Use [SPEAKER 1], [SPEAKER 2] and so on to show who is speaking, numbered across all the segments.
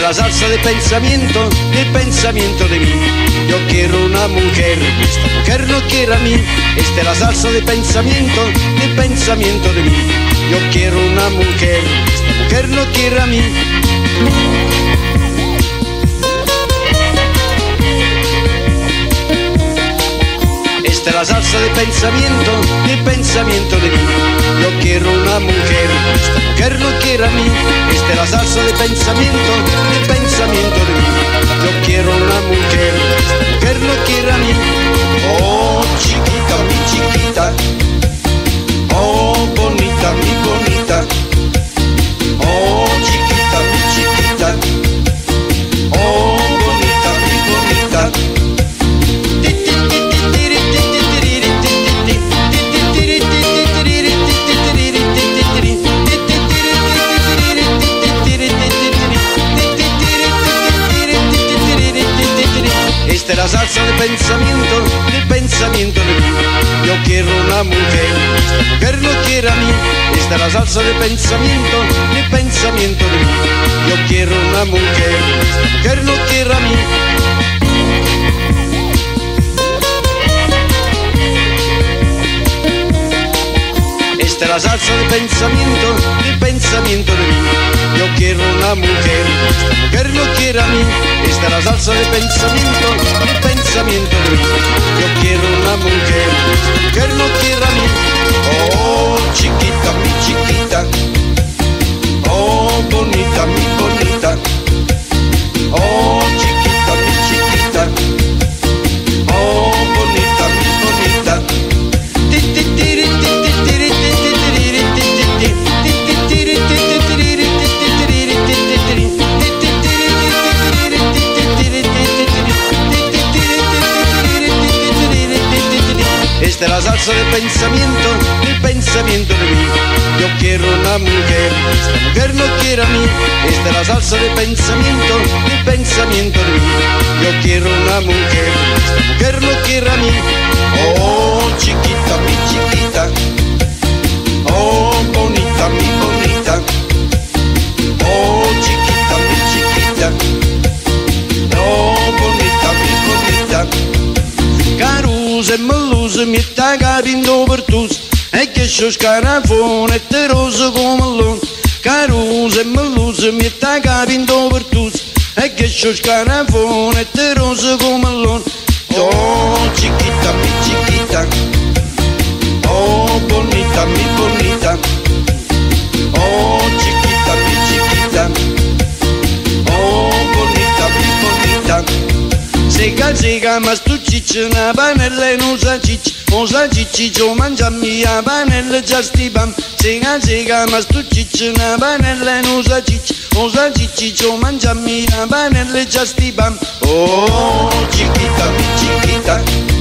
[SPEAKER 1] la salsa de pensamiento, de pensamiento de mí. Yo quiero una mujer, esta mujer no quiere a mí. Esta es la salsa de pensamiento, de pensamiento de mí. Yo quiero una mujer, esta mujer no quiere a mí. Esta es la salsa de pensamiento, de pensamiento de mí. Yo quiero una mujer, esta mujer no quiere a mí del azar solo el pensamiento, el pensamiento salsa de pensamiento, de pensamiento de mí. Yo quiero una mujer, esta mujer no quiere a mí. Esta es la salsa de pensamiento, de pensamiento de mí. Yo quiero una mujer, esta mujer no quiere a mí. Esta es la salsa de pensamiento, de pensamiento de mí. Yo quiero una mujer, esta mujer no quiere a mí. La salsa de pensamiento, de pensamiento de mí. Yo quiero una mujer, Salsa de pensamiento, de pensamiento de mí. Yo quiero una mujer, esta mujer no quiere a mí. Esta es la salsa de pensamiento, de pensamiento de mí. Yo quiero una mujer, esta mujer no quiere a mí. Oh, chiquita, mi chiquita. Oh, bonita, mi bonita. Oh, chiquita, mi chiquita. Oh, bonita, mi bonita. Caruze, meluse, mi. sus carafones, te rosa como melón, carusa, melusa, me está cabindo virtus, é que sus oh chiquita, mi chiquita, oh bonita, mi bonita, oh chiquita, mi chiquita, oh bonita, mi bonita, siga, siga, mas tu Cina banerle no zacic, o zacici jo mangiam mia banerle giastibam. Cina cina mas tu cicina banerle no zacic, o zacici jo mangiam mia banerle giastibam. Oh, chiquita, mi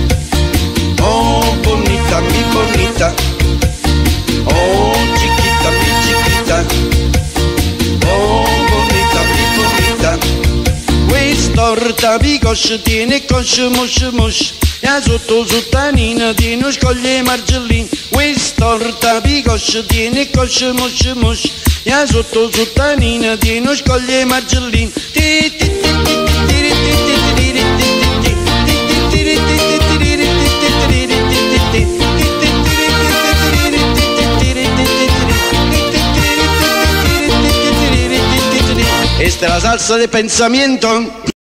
[SPEAKER 1] Quest'orta bicoscia tiene coscia moscia moscia. E sotto sottanina tiene scoglie margellini. Quest'orta bicoscia tiene coscia moscia moscia. E sotto sottanina tiene scoglie ti, ti, ti, ti, ti, ti, ti, ti, ti, Esta es la salsa de pensamiento.